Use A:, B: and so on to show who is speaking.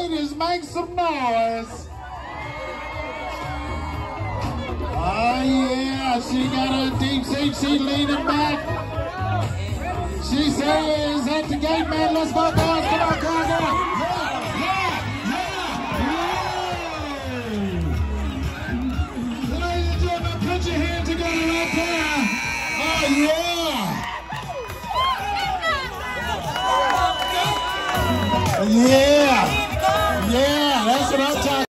A: Ladies, make some noise. Oh ah, yeah, she got a deep seat. She leaning back. She says at the gate, man, let's go, boys. Come on, come on, come on. Yeah, about time.